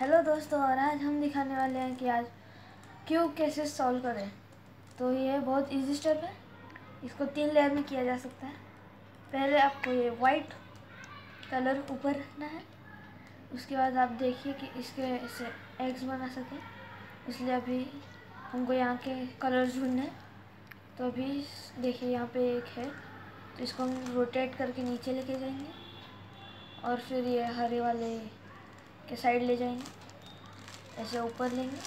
Hello दोस्तों, और आज हम दिखाने वाले हैं कि आज क्यूब कैसे सॉल्व करें। तो ये बहुत इजी स्टेप है। इसको तीन लेयर में किया जा सकता है। पहले आपको ये वाइट कलर ऊपर रखना है। उसके बाद आप देखिए कि इसके ऐसे एग्स बना सकें। इसलिए अभी हमको यहाँ के कलर ढूँढने तो अभी देखिए यहाँ पे एक है। तो इसको हम रोटेट करके नीचे लेके जाएँगे। और फिर ये हरे वाले के साइड ले जाएँगे। ऐसे ऊपर लेंगे।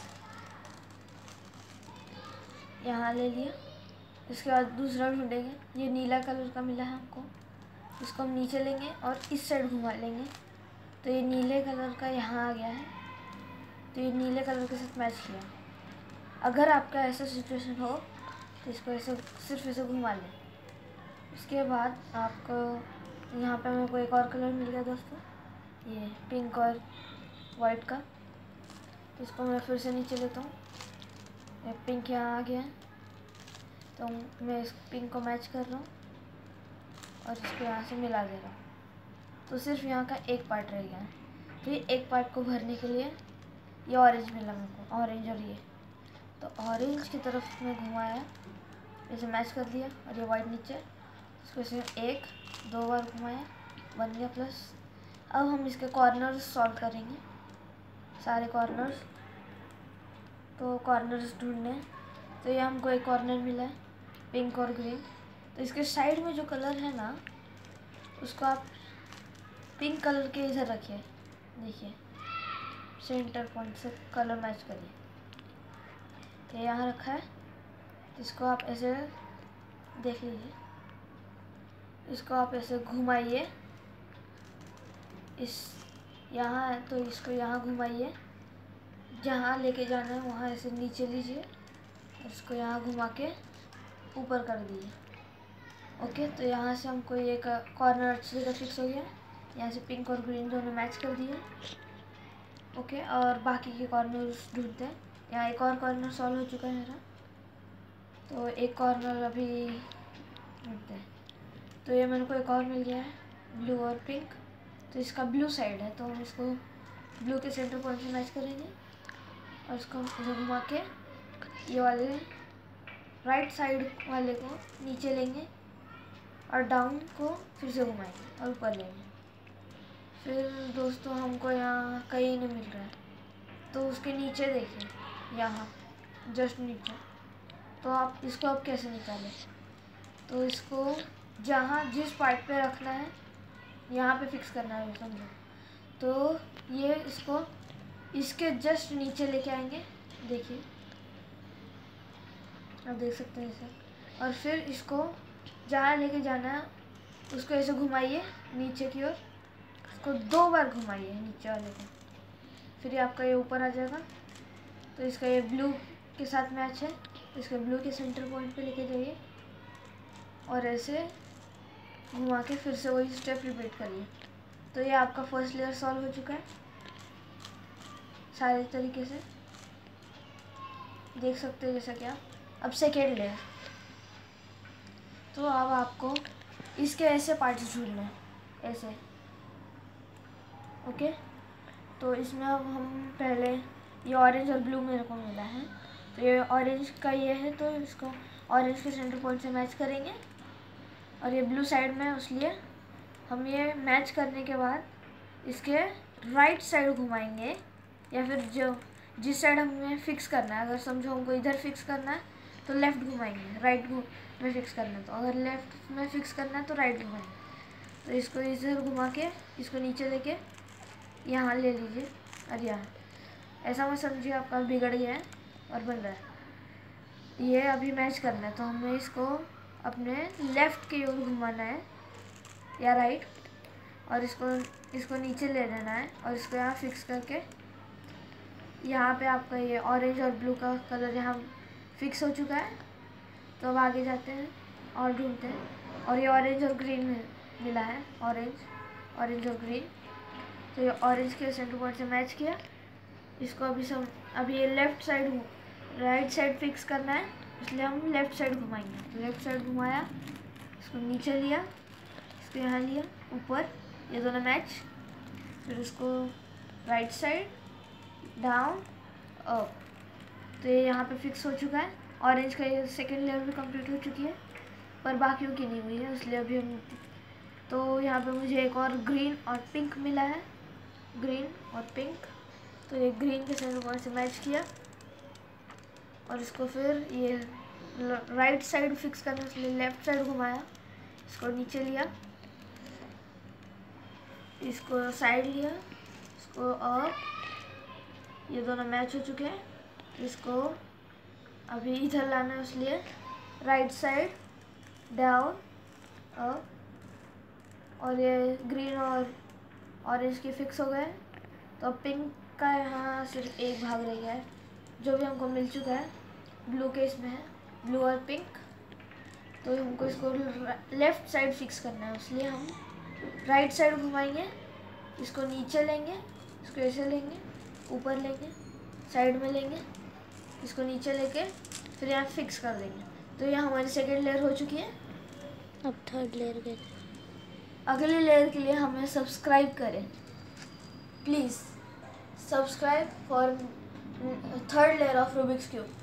यहाँ ले लिया। इसके बाद दूसरा ढूंढेंगे ये नीला कलर का मिला है हमको। इसको हम नीचे लेंगे और इस साइड घुमा लेंगे। तो ये नीले कलर का यहाँ आ गया है। तो ये नीले कलर के साथ मैच किया। अगर आपका ऐसा सिचुएशन हो तो इसको ऐसे, सिर्फ़ ऐसे घुमा लें। उसके बाद आपको, यहाँ पे मेरे को एक और कलर मिल गया दोस्तों। ये पिंक और वाइट का। तो इसको मैं फिर से नीचे लेता हूँ। पिंक यहाँ आ गया है। तो मैं इस पिंक को मैच कर रहा हूँ और इसको यहाँ से मिला दे रहा हूँ। तो सिर्फ़ यहाँ का एक पार्ट रह गया है। तो एक पार्ट को भरने के लिए ये ऑरेंज मिला मेरे को ऑरेंज और ये। तो ऑरेंज की तरफ़ मैं घुमाया, इसे मैच कर दिया और ये वाइट नीचे। इसको इसे एक, दो बार घुमाया बन गया प्लस अब हम इसके कॉर्नर्स सॉल्व करेंगे। सारे कॉर्नर्स तो कॉर्नर्स ढूँढने तो ये हमको एक कॉर्नर मिला है पिंक और ग्रीन तो इसके साइड में जो कलर है ना, उसको आप पिंक कलर के इधर रखिए। देखिए सेंटर पॉइंट से कलर मैच करिए। तो यहाँ रखा है। इसको आप ऐसे देख लीजिए। इसको आप ऐसे घुमाइए। इस यहाँ है तो इसको यहाँ घुमाइए। जहाँ लेके जाना है, वहाँ ऐसे नीचे लीजिए। इसको यहाँ घुमा के ऊपर कर दिए ओके तो यहाँ से हमको ये कॉर्नर अच्छी जगह फिक्स हो गया। यहाँ से पिंक और ग्रीन दोनों मैच कर दिए। ओके, और बाकी के कॉर्नर ढूंढते हैं। यहाँ एक और कॉर्नर सॉल्व हो चुका है मेरा। तो एक कॉर्नर अभी ढूंढते हैं। तो ये मेरे को एक और मिल गया है ब्लू और पिंक तो इसका ब्लू साइड है तो हम इसको ब्लू के सेंटर पॉइंट से मैच करेंगे और इसको इसे घुमा के ये वाले राइट साइड वाले को नीचे लेंगे और डाउन को फिर से घुमाएँगे और ऊपर लेंगे। फिर दोस्तों हमको यहाँ कहीं नहीं मिल रहा है तो उसके नीचे देखिए यहाँ जस्ट नीचे। तो आप इसको अब कैसे निकालें? तो इसको जहाँ जिस पार्ट पे रखना है यहाँ पे फिक्स करना है, समझो। तो ये इसको, इसके जस्ट नीचे लेके आएँगे, देखिए। आप देख सकते हैं इसे। और फिर इसको जहाँ लेके जाना है, उसको ऐसे घुमाइए, नीचे की ओर। इसको दो बार घुमाइए, नीचे वाले को। फिर ये आपका ये ऊपर आ जाएगा। तो इसका ये ब्लू के साथ मैच है। इसके ब्लू के सेंटर पॉइंट पे लेके जाइए। और ऐसे घुमा के फिर से वही स्टेप रिपीट करिए तो ये आपका फ़र्स्ट लेयर सॉल्व हो चुका है। सारे तरीके से। देख सकते हो जैसा कि आप। अब सेकेंड लेयर तो अब आपको इसके ऐसे पार्ट्स ढूँढने हैं। ऐसे। ओके? तो इसमें अब हम पहले ये ऑरेंज और ब्लू मेरे को मिला है। तो ये ऑरेंज का ये है तो इसको ऑरेंज के सेंटर पॉइंट से मैच करेंगे। और ये ब्लू साइड में इसलिए हम ये मैच करने के बाद इसके राइट साइड घुमाएँगे या फिर जो जिस साइड हमें फिक्स करना है, अगर समझो हमको इधर फिक्स करना है तो लेफ़्ट घुमाएँगे राइट में फिक्स करना है। तो अगर लेफ़्ट में फिक्स करना है तो राइट घुमाएँगे। तो इसको इधर घुमा के, इसको नीचे लेके यहाँ ले लीजिए, और यहाँ। ऐसा मैं समझिए आपका बिगड़ गया है और बन रहा है। ये अभी मैच करना है तो हमें इसको अपने लेफ़्ट की ओर घुमाना है, या राइट और इसको इसको नीचे ले लेना है, और इसको यहाँ फिक्स करके यहाँ पे आपका ये ऑरेंज और ब्लू का कलर यहाँ फिक्स हो चुका है। तो अब आगे जाते हैं और ढूंढते हैं। और ये ऑरेंज और ग्रीन मिला है ऑरेंज ऑरेंज और ग्रीन तो ये ऑरेंज के सेंटर पॉइंट से मैच किया। इसको अभी सब अभी ये left side right side fix करना है। इसलिए हम लेफ़्ट साइड घुमाएँगे। तो लेफ़्ट साइड घुमाया, इसको नीचे लिया, इसको यहाँ लिया, ऊपर, ये दोनों मैच फिर उसको राइट साइड डाउन अप तो ये यहाँ पे फिक्स हो चुका है। ऑरेंज का ये सेकेंड लेयर भी कंप्लीट हो चुकी है, पर बाकियों की नहीं हुई है, इसलिए अभी हम तो यहाँ पे मुझे एक और ग्रीन और पिंक मिला है। ग्रीन और पिंक तो ये ग्रीन के साथ से मैच किया। और इसको फिर ये राइट साइड फिक्स करने के लिए लेफ़्ट साइड घुमाया। इसको नीचे लिया। इसको साइड लिया। इसको अप ये दोनों मैच हो चुके हैं। इसको अभी इधर लाना है इसलिए राइट साइड डाउन अप और ये ग्रीन और ऑरेंज के फिक्स हो गए। तो पिंक का यहाँ सिर्फ़ एक भाग रह गया है। जो भी हमको मिल चुका है ब्लू के इसमें है ब्लू और पिंक तो हमको इसको लेफ़्ट साइड फिक्स करना है इसलिए हम राइट साइड घुमाएँगे इसको नीचे लेंगे इसको ऐसे लेंगे ऊपर लेंगे साइड में लेंगे इसको नीचे लेके फिर यहाँ फिक्स कर देंगे। तो यहाँ हमारी सेकेंड लेयर हो चुकी है। अब थर्ड लेयर गए अगले लेयर के लिए हमें सब्सक्राइब करें। Please subscribe for third layer of Rubik's cube